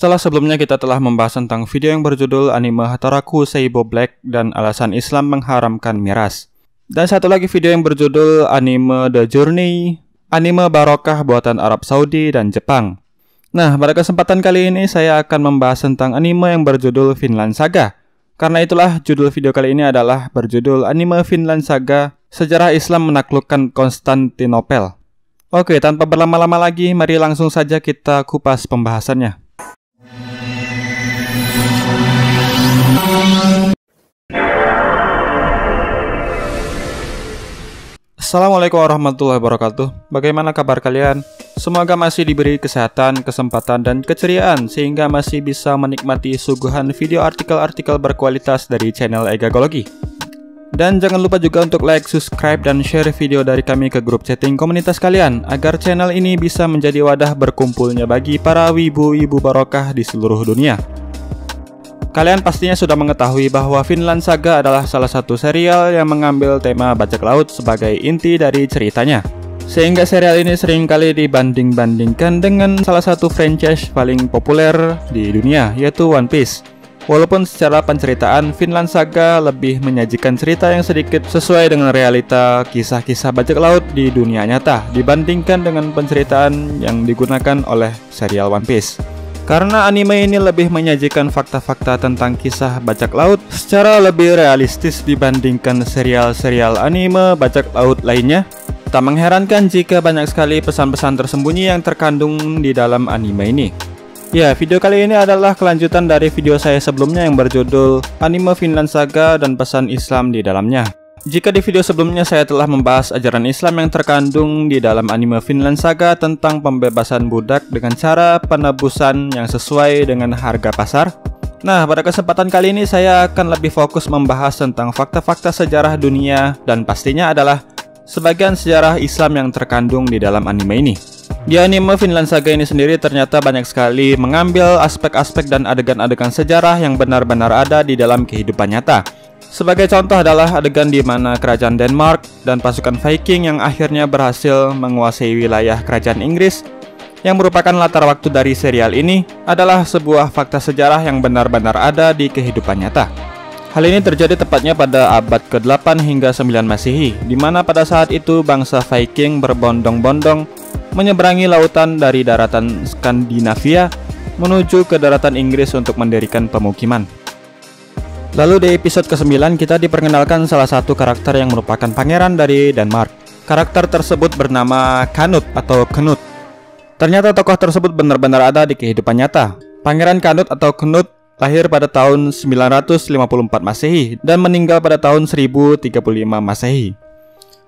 Setelah sebelumnya kita telah membahas tentang video yang berjudul anime Hataraku Seibo Black dan alasan Islam mengharamkan miras. Dan satu lagi video yang berjudul anime The Journey, anime barokah buatan Arab Saudi dan Jepang. Nah, pada kesempatan kali ini saya akan membahas tentang anime yang berjudul Finland Saga. Karena itulah judul video kali ini adalah berjudul anime Finland Saga, sejarah Islam menaklukkan Konstantinopel. Oke, tanpa berlama-lama lagi, mari langsung saja kita kupas pembahasannya. Assalamualaikum warahmatullahi wabarakatuh. Bagaimana kabar kalian? Semoga masih diberi kesehatan, kesempatan, dan keceriaan sehingga masih bisa menikmati suguhan video artikel-artikel berkualitas dari channel Egagologi. Dan jangan lupa juga untuk like, subscribe, dan share video dari kami ke grup chatting komunitas kalian agar channel ini bisa menjadi wadah berkumpulnya bagi para wibu-wibu barokah di seluruh dunia. Kalian pastinya sudah mengetahui bahwa Finland Saga adalah salah satu serial yang mengambil tema bajak laut sebagai inti dari ceritanya. Sehingga serial ini sering kali dibanding-bandingkan dengan salah satu franchise paling populer di dunia, yaitu One Piece. Walaupun secara penceritaan, Finland Saga lebih menyajikan cerita yang sedikit sesuai dengan realita kisah-kisah bajak laut di dunia nyata dibandingkan dengan penceritaan yang digunakan oleh serial One Piece. Karena anime ini lebih menyajikan fakta-fakta tentang kisah bajak laut secara lebih realistis dibandingkan serial-serial anime bajak laut lainnya. Tak mengherankan jika banyak sekali pesan-pesan tersembunyi yang terkandung di dalam anime ini. Ya, video kali ini adalah kelanjutan dari video saya sebelumnya yang berjudul Anime Finland Saga dan pesan Islam di dalamnya. Jika di video sebelumnya saya telah membahas ajaran Islam yang terkandung di dalam anime Finland Saga tentang pembebasan budak dengan cara penebusan yang sesuai dengan harga pasar. Nah, pada kesempatan kali ini saya akan lebih fokus membahas tentang fakta-fakta sejarah dunia dan pastinya adalah sebagian sejarah Islam yang terkandung di dalam anime ini. Di anime Finland Saga ini sendiri ternyata banyak sekali mengambil aspek-aspek dan adegan-adegan sejarah yang benar-benar ada di dalam kehidupan nyata sebagai contoh adalah adegan di mana kerajaan Denmark dan pasukan Viking yang akhirnya berhasil menguasai wilayah kerajaan Inggris yang merupakan latar waktu dari serial ini adalah sebuah fakta sejarah yang benar-benar ada di kehidupan nyata. Hal ini terjadi tepatnya pada abad ke-8 hingga 9 Masehi, di mana pada saat itu bangsa Viking berbondong-bondong menyeberangi lautan dari daratan Skandinavia menuju ke daratan Inggris untuk mendirikan pemukiman. Lalu di episode ke-9 kita diperkenalkan salah satu karakter yang merupakan pangeran dari Denmark. Karakter tersebut bernama Kanut atau Knut. Ternyata tokoh tersebut benar-benar ada di kehidupan nyata. Pangeran Kanut atau Knut lahir pada tahun 954 Masehi dan meninggal pada tahun 1035 Masehi.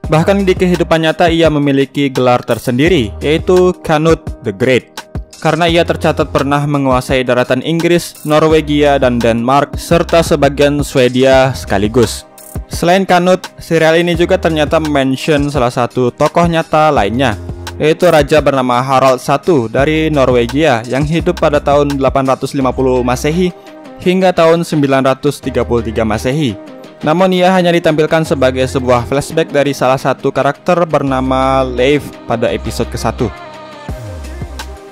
Bahkan di kehidupan nyata ia memiliki gelar tersendiri yaitu Kanut the Great karena ia tercatat pernah menguasai daratan Inggris, Norwegia, dan Denmark, serta sebagian Swedia sekaligus. Selain Kanut, serial ini juga ternyata mention salah satu tokoh nyata lainnya, yaitu raja bernama Harald I dari Norwegia yang hidup pada tahun 850 Masehi hingga tahun 933 Masehi. Namun ia hanya ditampilkan sebagai sebuah flashback dari salah satu karakter bernama Leif pada episode ke-1.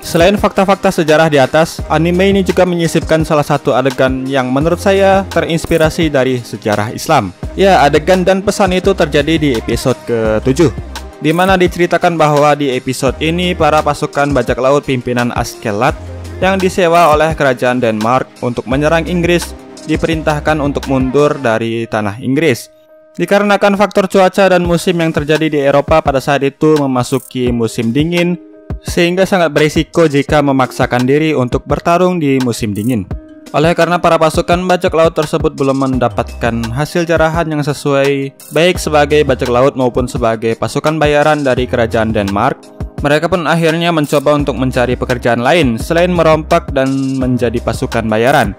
Selain fakta-fakta sejarah di atas, anime ini juga menyisipkan salah satu adegan yang menurut saya terinspirasi dari sejarah Islam. Ya, adegan dan pesan itu terjadi di episode ke-7 di mana diceritakan bahwa di episode ini para pasukan bajak laut pimpinan Askelat yang disewa oleh kerajaan Denmark untuk menyerang Inggris diperintahkan untuk mundur dari tanah Inggris. Dikarenakan faktor cuaca dan musim yang terjadi di Eropa pada saat itu memasuki musim dingin sehingga sangat berisiko jika memaksakan diri untuk bertarung di musim dingin. Oleh karena para pasukan bajak laut tersebut belum mendapatkan hasil jarahan yang sesuai baik sebagai bajak laut maupun sebagai pasukan bayaran dari kerajaan Denmark, mereka pun akhirnya mencoba untuk mencari pekerjaan lain selain merompak dan menjadi pasukan bayaran.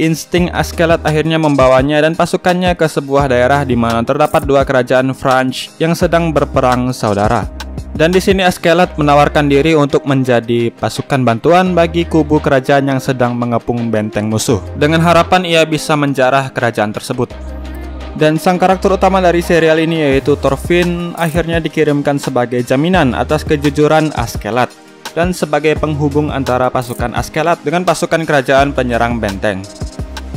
Insting Askelat akhirnya membawanya dan pasukannya ke sebuah daerah di mana terdapat dua kerajaan French yang sedang berperang saudara. Dan di sini Askelat menawarkan diri untuk menjadi pasukan bantuan bagi kubu kerajaan yang sedang mengepung benteng musuh dengan harapan ia bisa menjarah kerajaan tersebut. Dan sang karakter utama dari serial ini yaitu Thorfinn akhirnya dikirimkan sebagai jaminan atas kejujuran Askelat. dan sebagai penghubung antara pasukan Askelat dengan pasukan kerajaan penyerang benteng.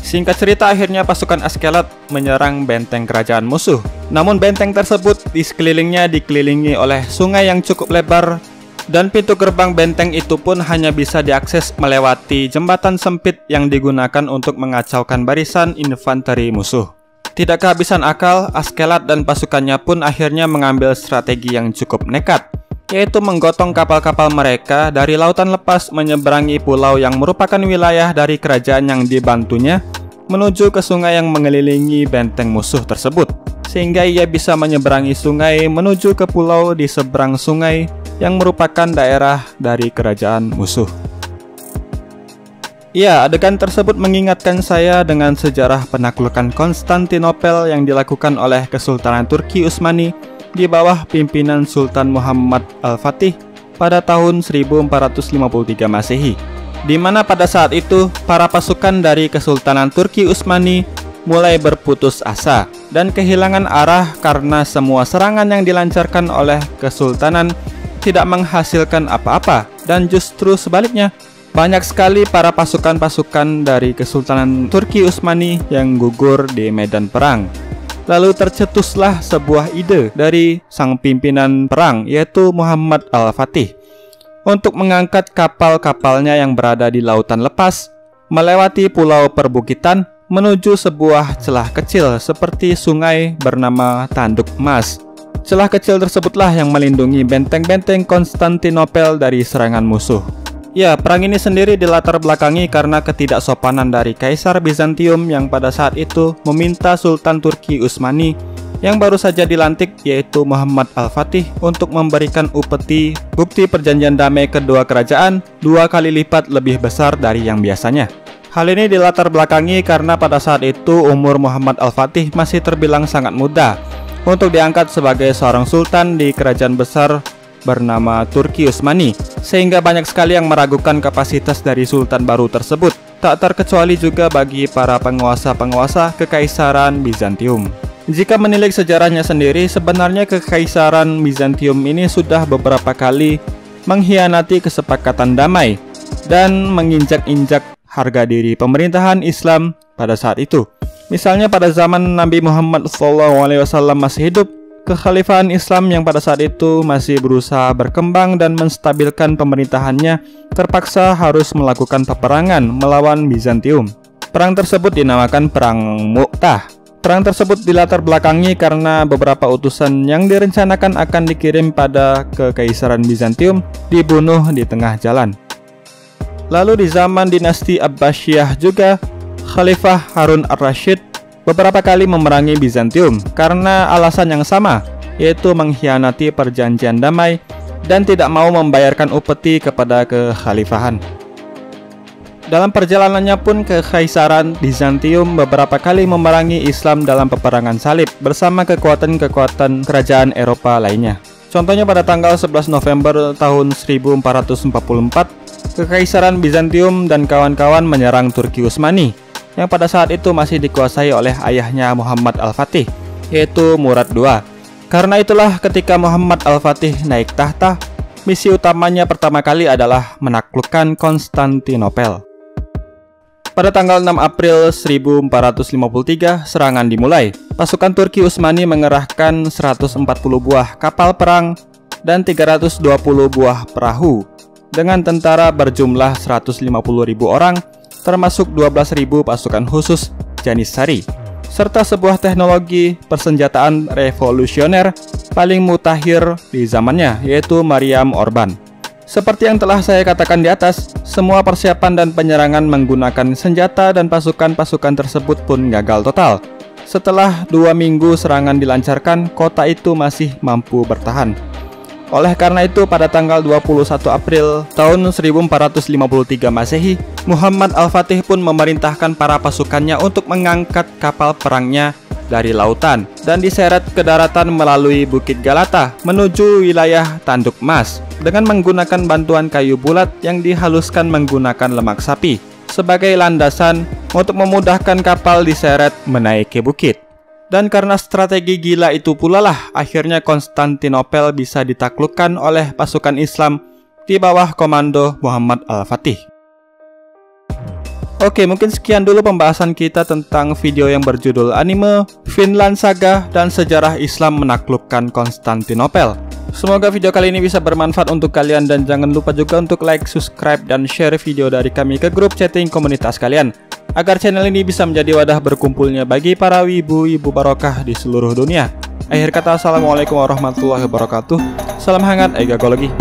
Singkat cerita akhirnya pasukan Askelat menyerang benteng kerajaan musuh. Namun benteng tersebut di sekelilingnya dikelilingi oleh sungai yang cukup lebar dan pintu gerbang benteng itu pun hanya bisa diakses melewati jembatan sempit yang digunakan untuk mengacaukan barisan infanteri musuh. Tidak kehabisan akal, Askelat dan pasukannya pun akhirnya mengambil strategi yang cukup nekat, yaitu menggotong kapal-kapal mereka dari lautan lepas menyeberangi pulau yang merupakan wilayah dari kerajaan yang dibantunya menuju ke sungai yang mengelilingi benteng musuh tersebut, sehingga ia bisa menyeberangi sungai menuju ke pulau di seberang sungai yang merupakan daerah dari kerajaan musuh. Ya, adegan tersebut mengingatkan saya dengan sejarah penaklukan Konstantinopel yang dilakukan oleh Kesultanan Turki Utsmani di bawah pimpinan Sultan Muhammad Al-Fatih pada tahun 1453 Masehi. Di mana pada saat itu para pasukan dari Kesultanan Turki Utsmani mulai berputus asa dan kehilangan arah karena semua serangan yang dilancarkan oleh Kesultanan tidak menghasilkan apa-apa dan justru sebaliknya banyak sekali para pasukan-pasukan dari Kesultanan Turki Utsmani yang gugur di medan perang. Lalu tercetuslah sebuah ide dari sang pimpinan perang yaitu Muhammad Al-Fatih untuk mengangkat kapal-kapalnya yang berada di lautan lepas melewati pulau perbukitan menuju sebuah celah kecil seperti sungai bernama Tanduk Mas. Celah kecil tersebutlah yang melindungi benteng-benteng Konstantinopel dari serangan musuh. Ya, perang ini sendiri dilatar belakangi karena ketidaksopanan dari Kaisar Bizantium yang pada saat itu meminta Sultan Turki Utsmani yang baru saja dilantik yaitu Muhammad Al-Fatih untuk memberikan upeti bukti perjanjian damai kedua kerajaan dua kali lipat lebih besar dari yang biasanya. Hal ini dilatar belakangi karena pada saat itu umur Muhammad Al-Fatih masih terbilang sangat muda untuk diangkat sebagai seorang sultan di kerajaan besar bernama Turki Utsmani, sehingga banyak sekali yang meragukan kapasitas dari sultan baru tersebut, tak terkecuali juga bagi para penguasa-penguasa kekaisaran Bizantium. Jika menilik sejarahnya sendiri, sebenarnya kekaisaran Bizantium ini sudah beberapa kali mengkhianati kesepakatan damai dan menginjak-injak harga diri pemerintahan Islam pada saat itu. Misalnya pada zaman Nabi Muhammad SAW masih hidup, kekhalifahan Islam yang pada saat itu masih berusaha berkembang dan menstabilkan pemerintahannya terpaksa harus melakukan peperangan melawan Bizantium. Perang tersebut dinamakan Perang Mu'tah. Perang tersebut dilatar belakangi karena beberapa utusan yang direncanakan akan dikirim pada kekaisaran Bizantium dibunuh di tengah jalan. Lalu di zaman dinasti Abbasiyah juga, Khalifah Harun ar-Rashid beberapa kali memerangi Bizantium karena alasan yang sama, yaitu mengkhianati perjanjian damai dan tidak mau membayarkan upeti kepada kekhalifahan. Dalam perjalanannya pun kekaisaran Bizantium beberapa kali memerangi Islam dalam peperangan salib bersama kekuatan-kekuatan kerajaan Eropa lainnya. Contohnya pada tanggal 11 November tahun 1444, Kekaisaran Bizantium dan kawan-kawan menyerang Turki Utsmani yang pada saat itu masih dikuasai oleh ayahnya Muhammad Al-Fatih, yaitu Murad II. Karena itulah ketika Muhammad Al-Fatih naik tahta, misi utamanya pertama kali adalah menaklukkan Konstantinopel. Pada tanggal 6 April 1453, serangan dimulai. Pasukan Turki Utsmani mengerahkan 140 buah kapal perang dan 320 buah perahu dengan tentara berjumlah 150.000 orang termasuk 12.000 pasukan khusus Janissary, serta sebuah teknologi persenjataan revolusioner paling mutakhir di zamannya, yaitu Mariam Orban. Seperti yang telah saya katakan di atas, semua persiapan dan penyerangan menggunakan senjata dan pasukan-pasukan tersebut pun gagal total. Setelah dua minggu serangan dilancarkan, kota itu masih mampu bertahan. Oleh karena itu, pada tanggal 21 April tahun 1453 Masehi, Muhammad Al-Fatih pun memerintahkan para pasukannya untuk mengangkat kapal perangnya dari lautan dan diseret ke daratan melalui Bukit Galata menuju wilayah Tanduk Mas dengan menggunakan bantuan kayu bulat yang dihaluskan menggunakan lemak sapi sebagai landasan untuk memudahkan kapal diseret menaiki bukit. Dan karena strategi gila itu pula lah akhirnya Konstantinopel bisa ditaklukkan oleh pasukan Islam di bawah komando Muhammad Al-Fatih. Oke, mungkin sekian dulu pembahasan kita tentang video yang berjudul anime Finland Saga dan sejarah Islam menaklukkan Konstantinopel. Semoga video kali ini bisa bermanfaat untuk kalian dan jangan lupa juga untuk like, subscribe, dan share video dari kami ke grup chatting komunitas kalian agar channel ini bisa menjadi wadah berkumpulnya bagi para wibu-ibu barokah di seluruh dunia. Akhir kata, Assalamualaikum warahmatullahi wabarakatuh. Salam hangat, Ega Gologi.